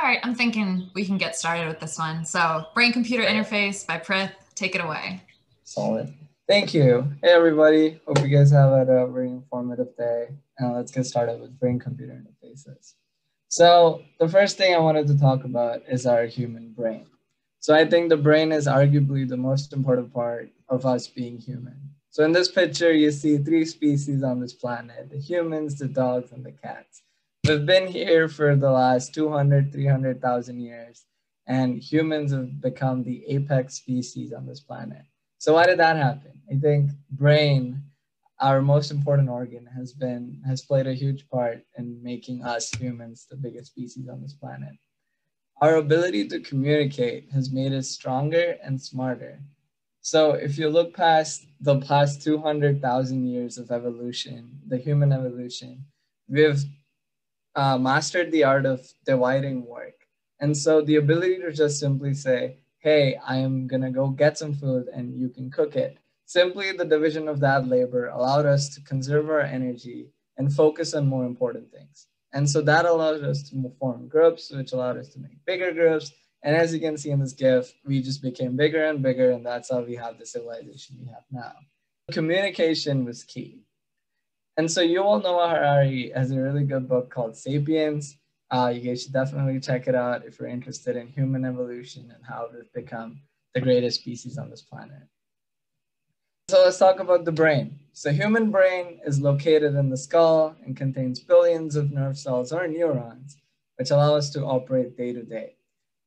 All right, I'm thinking we can get started with this one. So, brain computer interface by Prith, take it away. Solid. Thank you. Hey, everybody. Hope you guys have had a very informative day. And let's get started with brain computer interfaces. So, the first thing I wanted to talk about is our human brain. So, I think the brain is arguably the most important part of us being human. So, in this picture, you see three species on this planet the humans, the dogs, and the cats. We've been here for the last 200, 300,000 years, and humans have become the apex species on this planet. So why did that happen? I think brain, our most important organ, has been has played a huge part in making us humans the biggest species on this planet. Our ability to communicate has made us stronger and smarter. So if you look past the past 200,000 years of evolution, the human evolution, we've uh, mastered the art of dividing work. And so the ability to just simply say, hey, I am going to go get some food and you can cook it. Simply the division of that labor allowed us to conserve our energy and focus on more important things. And so that allowed us to form groups, which allowed us to make bigger groups. And as you can see in this GIF, we just became bigger and bigger, and that's how we have the civilization we have now. Communication was key. And so you all know Harari has a really good book called Sapiens. Uh, you guys should definitely check it out if you're interested in human evolution and how we've become the greatest species on this planet. So let's talk about the brain. So human brain is located in the skull and contains billions of nerve cells or neurons, which allow us to operate day to day.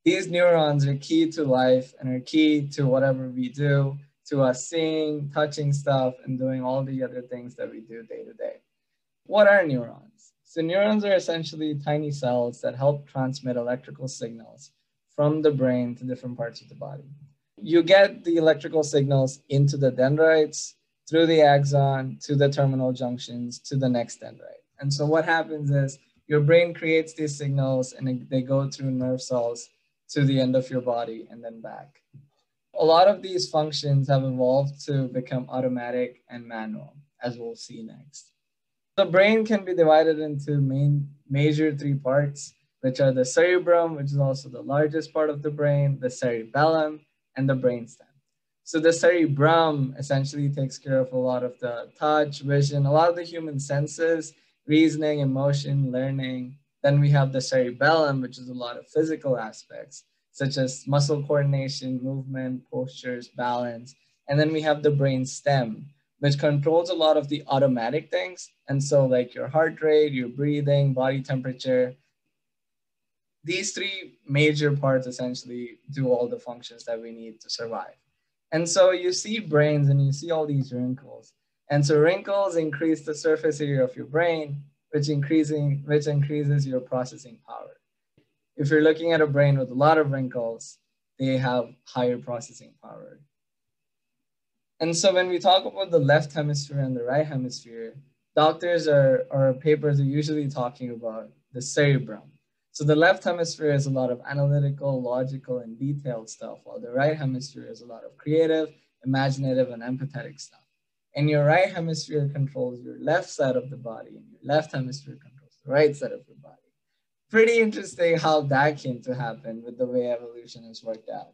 These neurons are key to life and are key to whatever we do to us seeing, touching stuff, and doing all the other things that we do day to day. What are neurons? So, neurons are essentially tiny cells that help transmit electrical signals from the brain to different parts of the body. You get the electrical signals into the dendrites, through the axon, to the terminal junctions, to the next dendrite. And so, what happens is your brain creates these signals and they go through nerve cells to the end of your body and then back a lot of these functions have evolved to become automatic and manual, as we'll see next. The brain can be divided into main major three parts, which are the cerebrum, which is also the largest part of the brain, the cerebellum, and the brainstem. So the cerebrum essentially takes care of a lot of the touch, vision, a lot of the human senses, reasoning, emotion, learning. Then we have the cerebellum, which is a lot of physical aspects such as muscle coordination, movement, postures, balance. And then we have the brain stem, which controls a lot of the automatic things. And so, like your heart rate, your breathing, body temperature. These three major parts essentially do all the functions that we need to survive. And so, you see brains and you see all these wrinkles. And so, wrinkles increase the surface area of your brain, which increasing which increases your processing power if you're looking at a brain with a lot of wrinkles, they have higher processing power. And so when we talk about the left hemisphere and the right hemisphere, doctors are, or papers are usually talking about the cerebrum. So the left hemisphere is a lot of analytical, logical, and detailed stuff, while the right hemisphere is a lot of creative, imaginative, and empathetic stuff. And your right hemisphere controls your left side of the body, and your left hemisphere controls the right side of the body pretty interesting how that came to happen with the way evolution has worked out.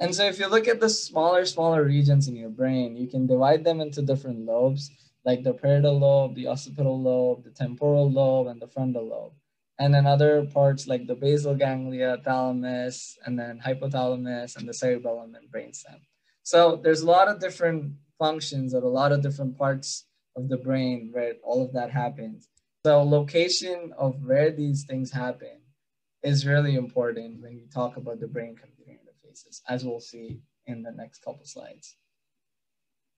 And so if you look at the smaller, smaller regions in your brain, you can divide them into different lobes, like the parietal lobe, the occipital lobe, the temporal lobe, and the frontal lobe. And then other parts like the basal ganglia, thalamus, and then hypothalamus, and the cerebellum and brainstem. So there's a lot of different functions of a lot of different parts of the brain where all of that happens. So location of where these things happen is really important when you talk about the brain computer interfaces, as we'll see in the next couple slides.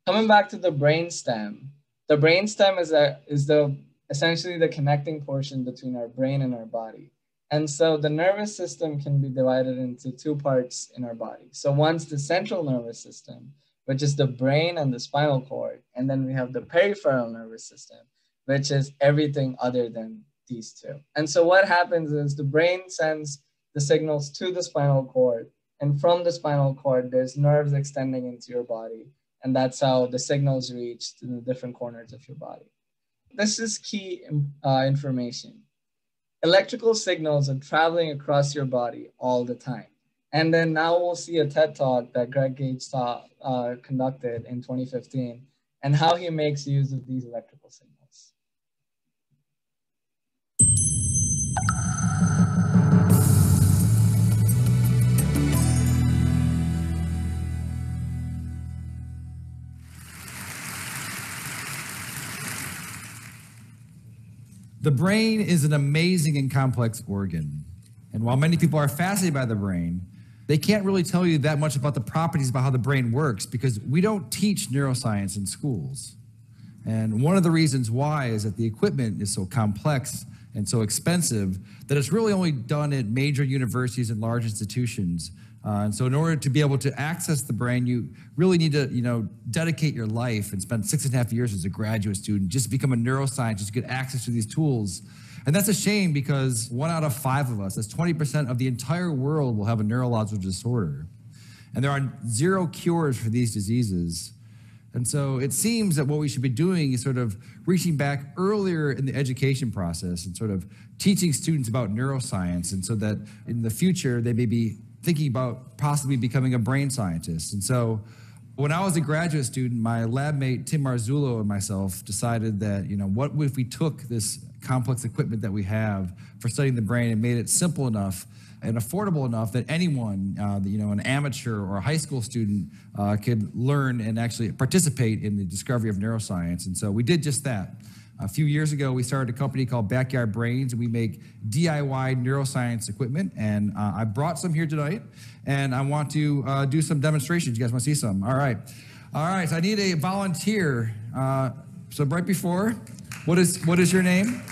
Coming back to the brain stem, the brain stem is, a, is the essentially the connecting portion between our brain and our body. And so the nervous system can be divided into two parts in our body. So one's the central nervous system, which is the brain and the spinal cord. And then we have the peripheral nervous system, which is everything other than these two. And so what happens is the brain sends the signals to the spinal cord, and from the spinal cord, there's nerves extending into your body, and that's how the signals reach to the different corners of your body. This is key uh, information. electrical signals are traveling across your body all the time. And then now we'll see a TED talk that Greg Gage saw, uh, conducted in 2015 and how he makes use of these electrical signals. The brain is an amazing and complex organ. And while many people are fascinated by the brain, they can't really tell you that much about the properties about how the brain works because we don't teach neuroscience in schools. And one of the reasons why is that the equipment is so complex and so expensive that it's really only done at major universities and large institutions. Uh, and so in order to be able to access the brain, you really need to, you know, dedicate your life and spend six and a half years as a graduate student, just become a neuroscientist, to get access to these tools. And that's a shame because one out of five of us, that's 20% of the entire world will have a neurological disorder. And there are zero cures for these diseases. And so it seems that what we should be doing is sort of reaching back earlier in the education process and sort of teaching students about neuroscience. And so that in the future, they may be thinking about possibly becoming a brain scientist. And so when I was a graduate student, my lab mate Tim Marzullo and myself decided that, you know, what if we took this complex equipment that we have for studying the brain and made it simple enough and affordable enough that anyone, uh, you know, an amateur or a high school student uh, could learn and actually participate in the discovery of neuroscience. And so we did just that. A few years ago, we started a company called Backyard Brains, and we make DIY neuroscience equipment. And uh, I brought some here tonight, and I want to uh, do some demonstrations. You guys want to see some? All right. All right, so I need a volunteer. Uh, so right before, what is what is your name?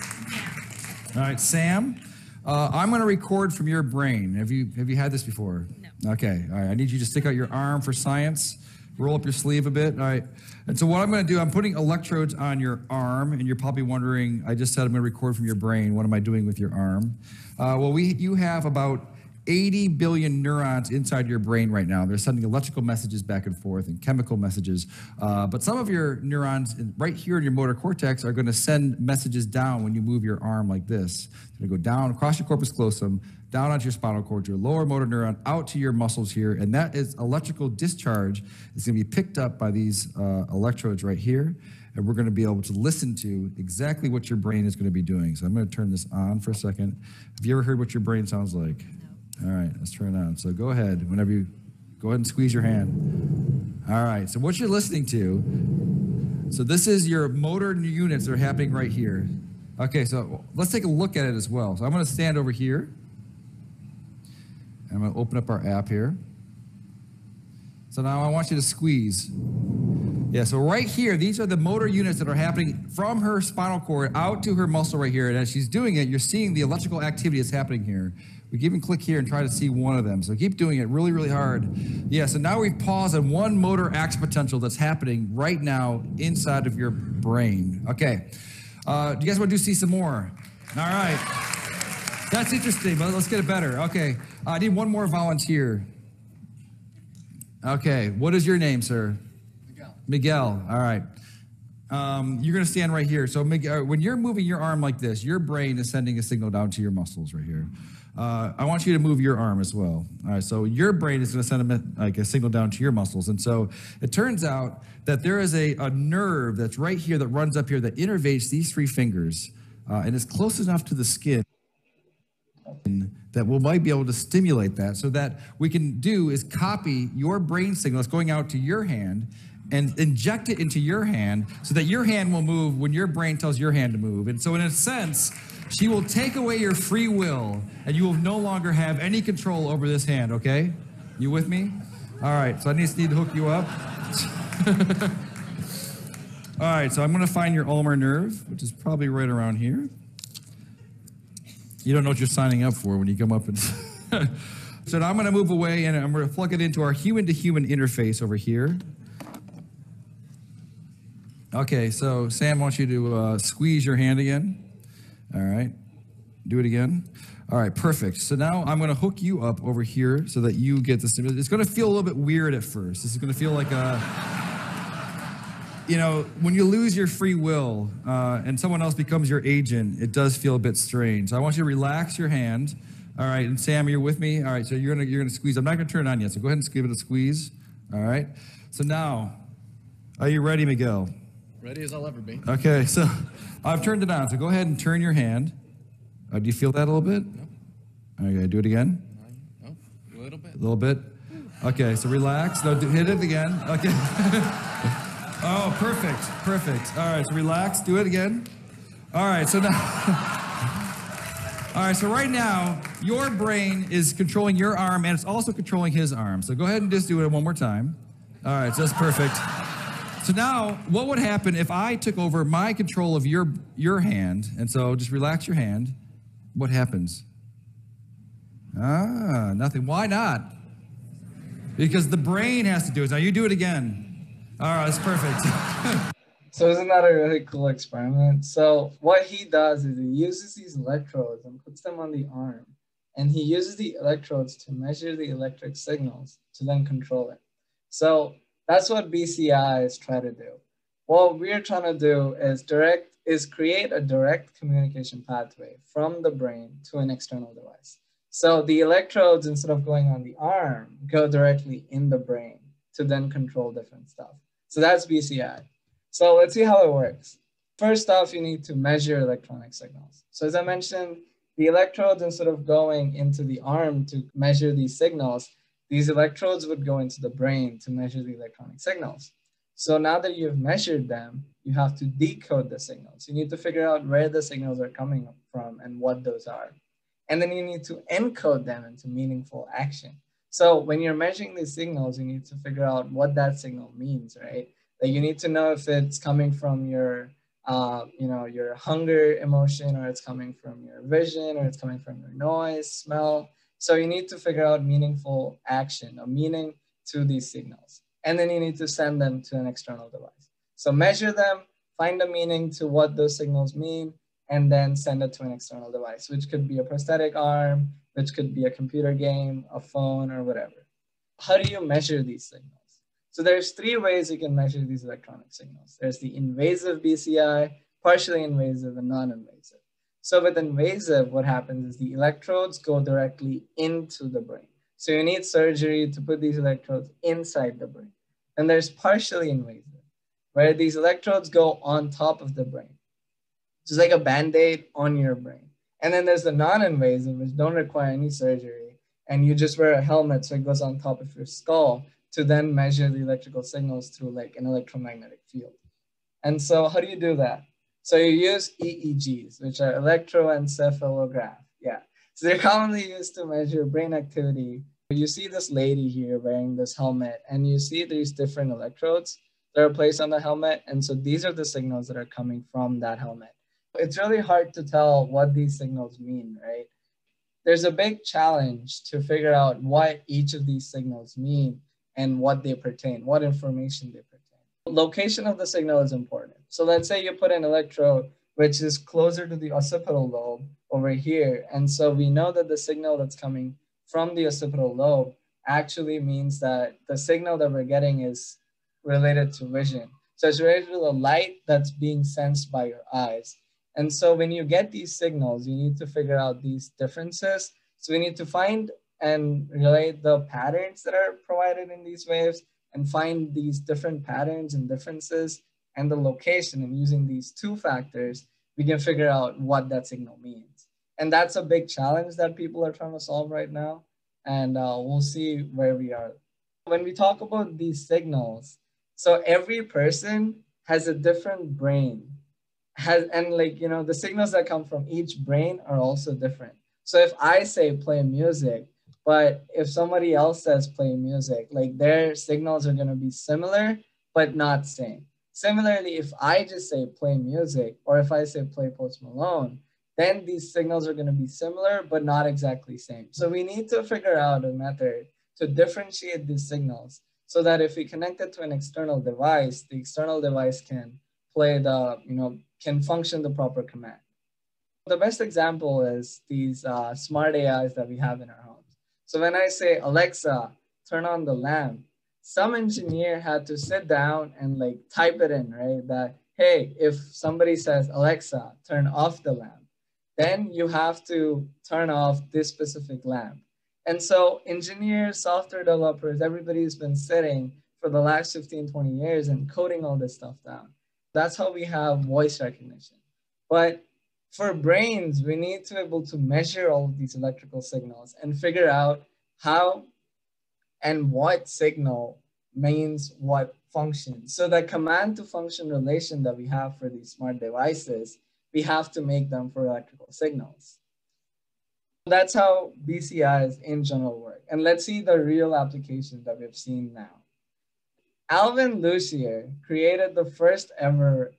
All right, Sam. Uh, I'm going to record from your brain. Have you have you had this before? No. Okay. All right. I need you to stick out your arm for science. Roll up your sleeve a bit. All right. And so what I'm going to do, I'm putting electrodes on your arm, and you're probably wondering. I just said I'm going to record from your brain. What am I doing with your arm? Uh, well, we you have about 80 billion neurons inside your brain right now. They're sending electrical messages back and forth and chemical messages. Uh, but some of your neurons right here in your motor cortex are going to send messages down when you move your arm like this. It's going to go down across your corpus callosum, down onto your spinal cord, your lower motor neuron, out to your muscles here. And that is electrical discharge. It's going to be picked up by these uh, electrodes right here. And we're going to be able to listen to exactly what your brain is going to be doing. So I'm going to turn this on for a second. Have you ever heard what your brain sounds like? All right, let's turn it on. So go ahead, whenever you go ahead and squeeze your hand. All right, so what you're listening to, so this is your motor units that are happening right here. Okay, so let's take a look at it as well. So I'm going to stand over here. I'm going to open up our app here. So now I want you to squeeze. Yeah, so right here, these are the motor units that are happening from her spinal cord out to her muscle right here. And as she's doing it, you're seeing the electrical activity that's happening here. We can even click here and try to see one of them. So keep doing it really, really hard. Yeah, so now we've paused on one motor action potential that's happening right now inside of your brain. Okay. Uh, do you guys want to do see some more? All right. That's interesting, but let's get it better. Okay. Uh, I need one more volunteer. Okay. What is your name, sir? Miguel. Miguel. All right. Um, you're going to stand right here. So Miguel, when you're moving your arm like this, your brain is sending a signal down to your muscles right here. Uh, I want you to move your arm as well. All right, so your brain is going to send a, like a signal down to your muscles. And so it turns out that there is a, a nerve that's right here that runs up here that innervates these three fingers uh, and is close enough to the skin that we might be able to stimulate that so that we can do is copy your brain signal that's going out to your hand and inject it into your hand so that your hand will move when your brain tells your hand to move. And so in a sense, she will take away your free will and you will no longer have any control over this hand, okay? You with me? All right, so I just need to hook you up. All right, so I'm gonna find your ulnar nerve, which is probably right around here. You don't know what you're signing up for when you come up and. so now I'm gonna move away and I'm gonna plug it into our human to human interface over here. Okay, so Sam wants you to uh, squeeze your hand again. All right, do it again. All right, perfect. So now I'm going to hook you up over here so that you get the stimulus. It's going to feel a little bit weird at first. This is going to feel like a. you know, when you lose your free will uh, and someone else becomes your agent, it does feel a bit strange. So I want you to relax your hand. All right, and Sam, you're with me. All right, so you're gonna you're gonna squeeze. I'm not gonna turn it on yet, so go ahead and give it a squeeze. All right. So now, are you ready, Miguel? Ready as I'll ever be. Okay, so I've turned it on. So go ahead and turn your hand. Uh, do you feel that a little bit? No. Okay, do it again. No, a little bit. A little bit. Okay, so relax. No, do, hit it again. Okay. oh, perfect, perfect. All right, so relax. Do it again. All right, so now. All right, so right now, your brain is controlling your arm and it's also controlling his arm. So go ahead and just do it one more time. All right, so that's perfect. So now, what would happen if I took over my control of your your hand? And so just relax your hand. What happens? Ah, nothing. Why not? Because the brain has to do it. Now you do it again. All right, that's perfect. So isn't that a really cool experiment? So what he does is he uses these electrodes and puts them on the arm. And he uses the electrodes to measure the electric signals to then control it. So that's what BCI is trying to do. What we're trying to do is direct is create a direct communication pathway from the brain to an external device. So the electrodes, instead of going on the arm, go directly in the brain to then control different stuff. So that's BCI. So let's see how it works. First off, you need to measure electronic signals. So as I mentioned, the electrodes, instead of going into the arm to measure these signals, these electrodes would go into the brain to measure the electronic signals. So now that you've measured them, you have to decode the signals. You need to figure out where the signals are coming from and what those are. And then you need to encode them into meaningful action. So when you're measuring these signals, you need to figure out what that signal means, right? Like you need to know if it's coming from your, uh, you know, your hunger emotion, or it's coming from your vision, or it's coming from your noise, smell. So you need to figure out meaningful action, or meaning to these signals. And then you need to send them to an external device. So measure them, find a meaning to what those signals mean, and then send it to an external device, which could be a prosthetic arm, which could be a computer game, a phone, or whatever. How do you measure these signals? So there's three ways you can measure these electronic signals. There's the invasive BCI, partially invasive, and non-invasive. So with invasive, what happens is the electrodes go directly into the brain. So you need surgery to put these electrodes inside the brain. And there's partially invasive, where these electrodes go on top of the brain. It's like a band-aid on your brain. And then there's the non-invasive, which don't require any surgery. And you just wear a helmet so it goes on top of your skull to then measure the electrical signals through like an electromagnetic field. And so how do you do that? So you use EEGs, which are electroencephalograph. Yeah. So they're commonly used to measure brain activity. You see this lady here wearing this helmet and you see these different electrodes that are placed on the helmet. And so these are the signals that are coming from that helmet. It's really hard to tell what these signals mean, right? There's a big challenge to figure out what each of these signals mean and what they pertain, what information they. Location of the signal is important. So let's say you put an electrode which is closer to the occipital lobe over here. And so we know that the signal that's coming from the occipital lobe actually means that the signal that we're getting is related to vision. So it's related to the light that's being sensed by your eyes. And so when you get these signals, you need to figure out these differences. So we need to find and relate the patterns that are provided in these waves and find these different patterns and differences and the location and using these two factors, we can figure out what that signal means. And that's a big challenge that people are trying to solve right now. And uh, we'll see where we are. When we talk about these signals, so every person has a different brain has, and like, you know, the signals that come from each brain are also different. So if I say play music, but if somebody else says play music, like their signals are going to be similar, but not same. Similarly, if I just say play music, or if I say play Post Malone, then these signals are going to be similar, but not exactly same. So we need to figure out a method to differentiate these signals so that if we connect it to an external device, the external device can play the, you know, can function the proper command. The best example is these uh, smart AIs that we have in our home. So when I say, Alexa, turn on the lamp, some engineer had to sit down and like type it in, right? That, hey, if somebody says, Alexa, turn off the lamp, then you have to turn off this specific lamp. And so engineers, software developers, everybody's been sitting for the last 15, 20 years and coding all this stuff down. That's how we have voice recognition. But for hmm. brains, we need to be able to measure all of these electrical signals and figure out how and what signal means what function. So the command to function relation that we have for these smart devices, we have to make them for electrical signals. That's how BCIs in general work. And let's see the real application that we've seen now. Alvin Lucier created the first ever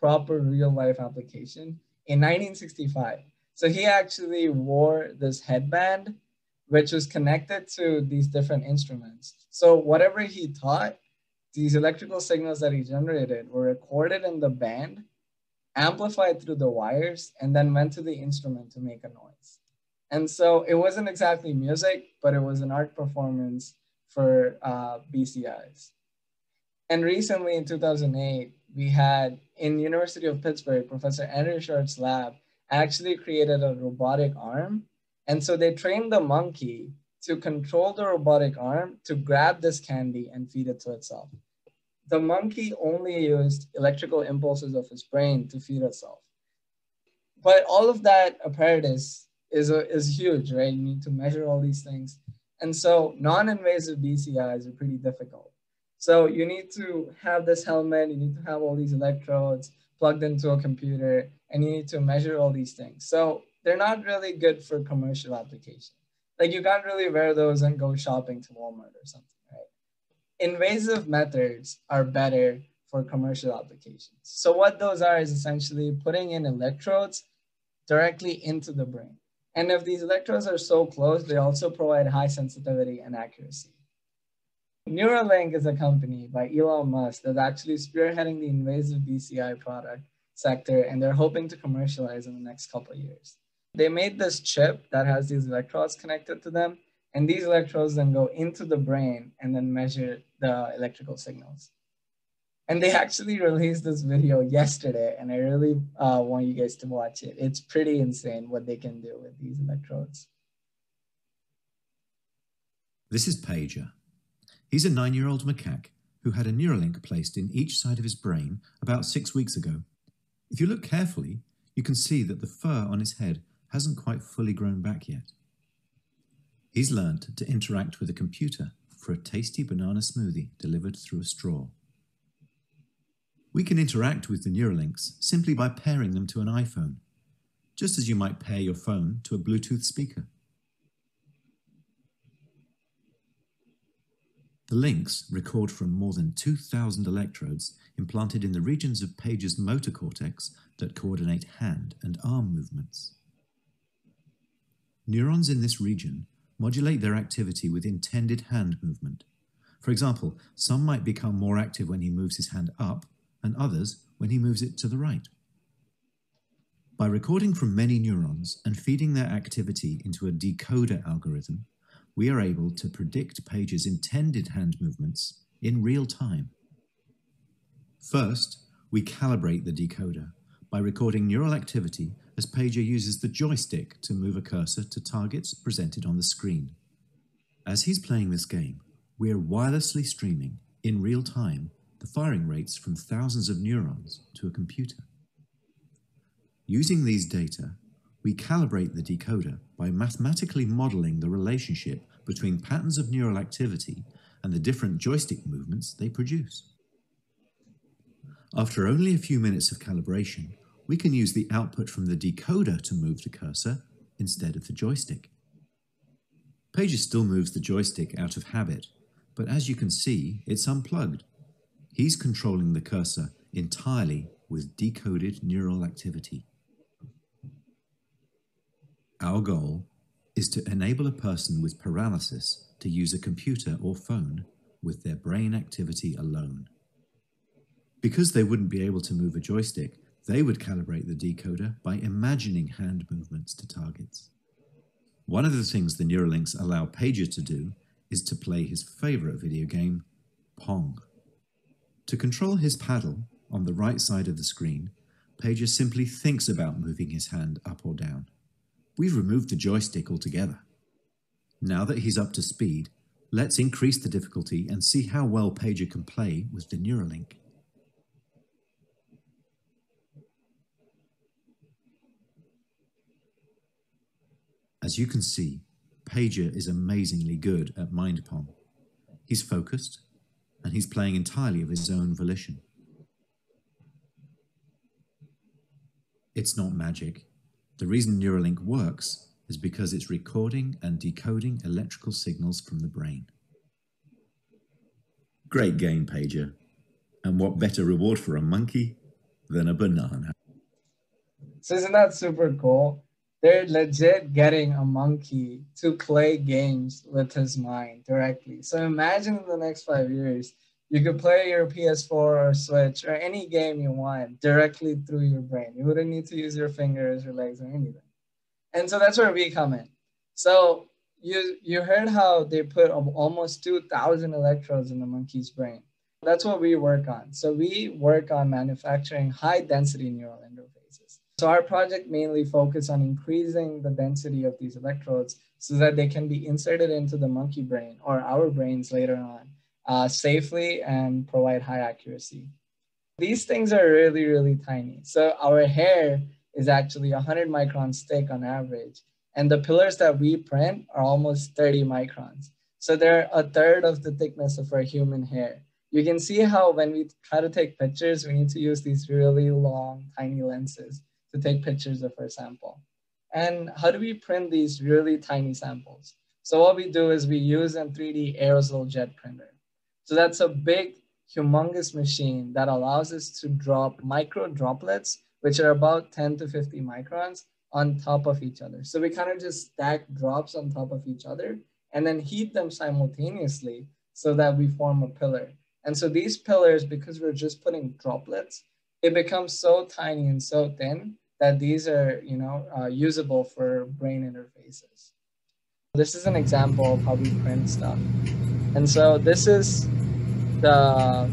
proper real life application in 1965. So he actually wore this headband, which was connected to these different instruments. So whatever he taught, these electrical signals that he generated were recorded in the band, amplified through the wires, and then went to the instrument to make a noise. And so it wasn't exactly music, but it was an art performance for uh, BCIs. And recently in 2008, we had in University of Pittsburgh, Professor Andrew Schwartz's lab actually created a robotic arm. And so they trained the monkey to control the robotic arm to grab this candy and feed it to itself. The monkey only used electrical impulses of his brain to feed itself. But all of that apparatus is, a, is huge, right? You need to measure all these things. And so non-invasive BCIs are pretty difficult. So you need to have this helmet, you need to have all these electrodes plugged into a computer, and you need to measure all these things. So they're not really good for commercial application. Like you can't really wear those and go shopping to Walmart or something, right? Invasive methods are better for commercial applications. So what those are is essentially putting in electrodes directly into the brain. And if these electrodes are so close, they also provide high sensitivity and accuracy. Neuralink is a company by Elon Musk that's actually spearheading the invasive BCI product sector, and they're hoping to commercialize in the next couple of years. They made this chip that has these electrodes connected to them, and these electrodes then go into the brain and then measure the electrical signals. And they actually released this video yesterday, and I really uh, want you guys to watch it. It's pretty insane what they can do with these electrodes. This is Pager, He's a nine year old macaque who had a Neuralink placed in each side of his brain about six weeks ago. If you look carefully, you can see that the fur on his head hasn't quite fully grown back yet. He's learned to interact with a computer for a tasty banana smoothie delivered through a straw. We can interact with the Neuralinks simply by pairing them to an iPhone, just as you might pair your phone to a Bluetooth speaker. The links record from more than 2,000 electrodes implanted in the regions of Pager's motor cortex that coordinate hand and arm movements. Neurons in this region modulate their activity with intended hand movement. For example, some might become more active when he moves his hand up and others when he moves it to the right. By recording from many neurons and feeding their activity into a decoder algorithm, we are able to predict Pager's intended hand movements in real time. First, we calibrate the decoder by recording neural activity as Pager uses the joystick to move a cursor to targets presented on the screen. As he's playing this game, we're wirelessly streaming, in real time, the firing rates from thousands of neurons to a computer. Using these data, we calibrate the decoder by mathematically modeling the relationship between patterns of neural activity and the different joystick movements they produce. After only a few minutes of calibration, we can use the output from the decoder to move the cursor instead of the joystick. Pager still moves the joystick out of habit, but as you can see, it's unplugged. He's controlling the cursor entirely with decoded neural activity. Our goal is to enable a person with paralysis to use a computer or phone with their brain activity alone. Because they wouldn't be able to move a joystick, they would calibrate the decoder by imagining hand movements to targets. One of the things the Neuralinks allow Pager to do is to play his favorite video game, Pong. To control his paddle on the right side of the screen, Pager simply thinks about moving his hand up or down. We've removed the joystick altogether. Now that he's up to speed, let's increase the difficulty and see how well Pager can play with the Neuralink. As you can see, Pager is amazingly good at Mind Pong. He's focused, and he's playing entirely of his own volition. It's not magic. The reason Neuralink works is because it's recording and decoding electrical signals from the brain. Great game, Pager. And what better reward for a monkey than a banana? So isn't that super cool? They're legit getting a monkey to play games with his mind directly. So imagine in the next five years, you could play your PS4 or Switch or any game you want directly through your brain. You wouldn't need to use your fingers or legs or anything. And so that's where we come in. So you you heard how they put almost 2,000 electrodes in the monkey's brain. That's what we work on. So we work on manufacturing high density neural interfaces. So our project mainly focus on increasing the density of these electrodes so that they can be inserted into the monkey brain or our brains later on uh, safely and provide high accuracy. These things are really, really tiny. So our hair is actually 100 microns thick on average. And the pillars that we print are almost 30 microns. So they're a third of the thickness of our human hair. You can see how when we try to take pictures, we need to use these really long, tiny lenses to take pictures of our sample. And how do we print these really tiny samples? So what we do is we use a 3D aerosol jet printer. So that's a big, humongous machine that allows us to drop micro droplets, which are about 10 to 50 microns on top of each other. So we kind of just stack drops on top of each other and then heat them simultaneously so that we form a pillar. And so these pillars, because we're just putting droplets, it becomes so tiny and so thin that these are, you know, uh, usable for brain interfaces. This is an example of how we print stuff. And so this is the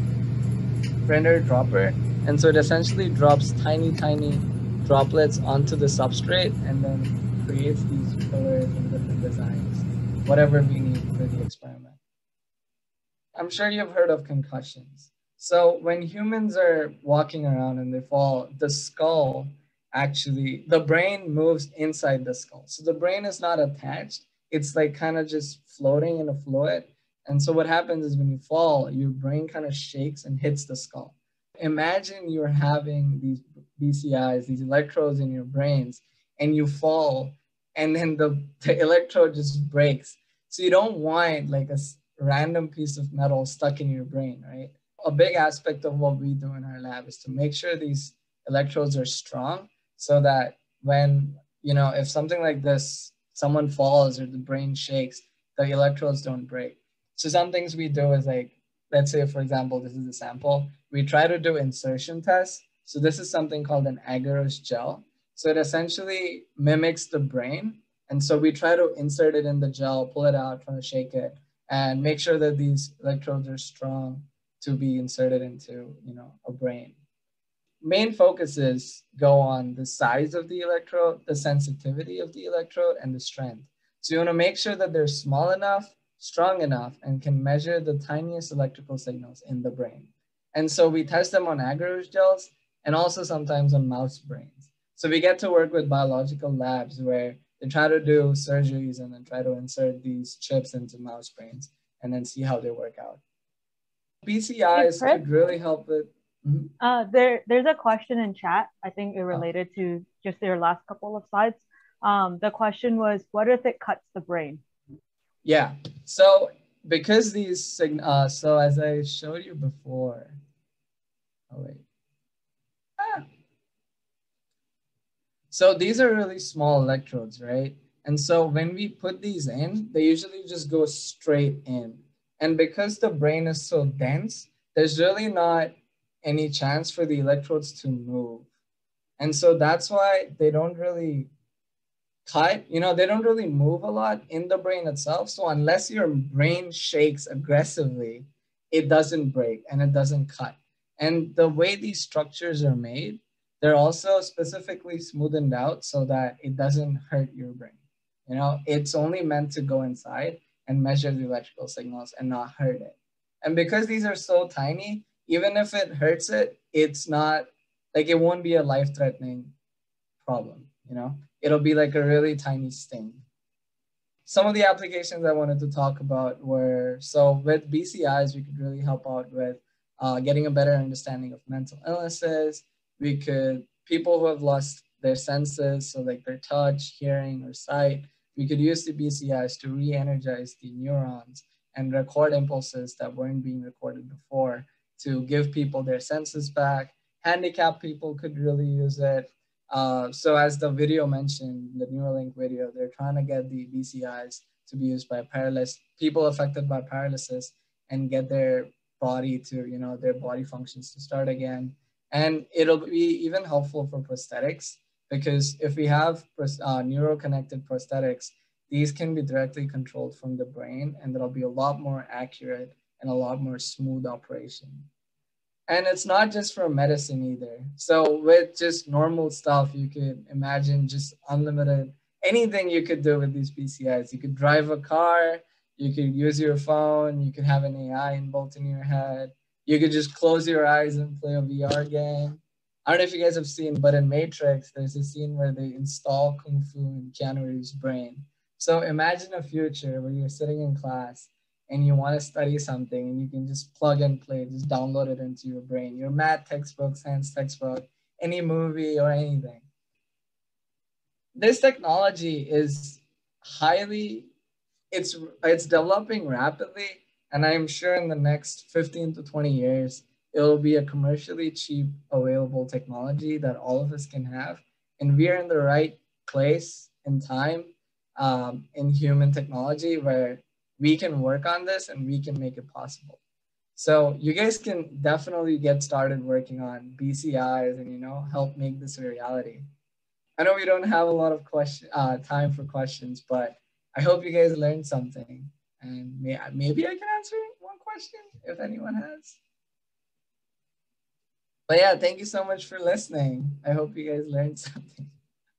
printer dropper. And so it essentially drops tiny, tiny droplets onto the substrate and then creates these pillars and different designs, whatever we need for the experiment. I'm sure you've heard of concussions. So when humans are walking around and they fall, the skull actually, the brain moves inside the skull. So the brain is not attached. It's like kind of just floating in a fluid and so what happens is when you fall, your brain kind of shakes and hits the skull. Imagine you're having these BCIs, these electrodes in your brains, and you fall, and then the, the electrode just breaks. So you don't want like a random piece of metal stuck in your brain, right? A big aspect of what we do in our lab is to make sure these electrodes are strong so that when, you know, if something like this, someone falls or the brain shakes, the electrodes don't break. So some things we do is like, let's say, for example, this is a sample. We try to do insertion tests. So this is something called an agarose gel. So it essentially mimics the brain. And so we try to insert it in the gel, pull it out, try to shake it, and make sure that these electrodes are strong to be inserted into, you know, a brain. Main focuses go on the size of the electrode, the sensitivity of the electrode, and the strength. So you want to make sure that they're small enough strong enough and can measure the tiniest electrical signals in the brain. And so we test them on agarose gels and also sometimes on mouse brains. So we get to work with biological labs where they try to do surgeries and then try to insert these chips into mouse brains and then see how they work out. BCIs hey, could really help with. Mm-hmm. Uh, there, there's a question in chat. I think it oh. related oh. to just your last couple of slides. Um, the question was, what if it cuts the brain? Yeah. So because these, uh, so as I showed you before, oh wait. Ah. So these are really small electrodes, right? And so when we put these in, they usually just go straight in. And because the brain is so dense, there's really not any chance for the electrodes to move. And so that's why they don't really cut, you know, they don't really move a lot in the brain itself. So unless your brain shakes aggressively, it doesn't break and it doesn't cut. And the way these structures are made, they're also specifically smoothened out so that it doesn't hurt your brain. You know, it's only meant to go inside and measure the electrical signals and not hurt it. And because these are so tiny, even if it hurts it, it's not like it won't be a life threatening problem. You know, it'll be like a really tiny sting. Some of the applications I wanted to talk about were so with BCIs, we could really help out with uh, getting a better understanding of mental illnesses. We could, people who have lost their senses, so like their touch, hearing, or sight, we could use the BCIs to re-energize the neurons and record impulses that weren't being recorded before to give people their senses back. Handicapped people could really use it. Uh, so as the video mentioned, the Neuralink video, they're trying to get the BCIs to be used by paralysis, people affected by paralysis and get their body to, you know, their body functions to start again. And it'll be even helpful for prosthetics because if we have uh, neuro-connected prosthetics, these can be directly controlled from the brain and it'll be a lot more accurate and a lot more smooth operation. And it's not just for medicine either. So with just normal stuff, you could imagine just unlimited, anything you could do with these BCIs. You could drive a car, you could use your phone, you could have an AI inbuilt in your head. You could just close your eyes and play a VR game I don't know if you guys have seen, but in Matrix, there's a scene where they install Kung Fu in Keanu Reeves' brain. So imagine a future where you're sitting in class and you want to study something and you can just plug and play, just download it into your brain. Your math textbook, science textbook, any movie or anything. This technology is highly, it's it's developing rapidly, and I'm sure in the next 15 to 20 years, it'll be a commercially cheap available technology that all of us can have and we're in the right place and time um, in human technology where we can work on this and we can make it possible so you guys can definitely get started working on bcis and you know help make this a reality i know we don't have a lot of question uh, time for questions but i hope you guys learned something and may, maybe i can answer one question if anyone has but yeah, thank you so much for listening. I hope you guys learned something.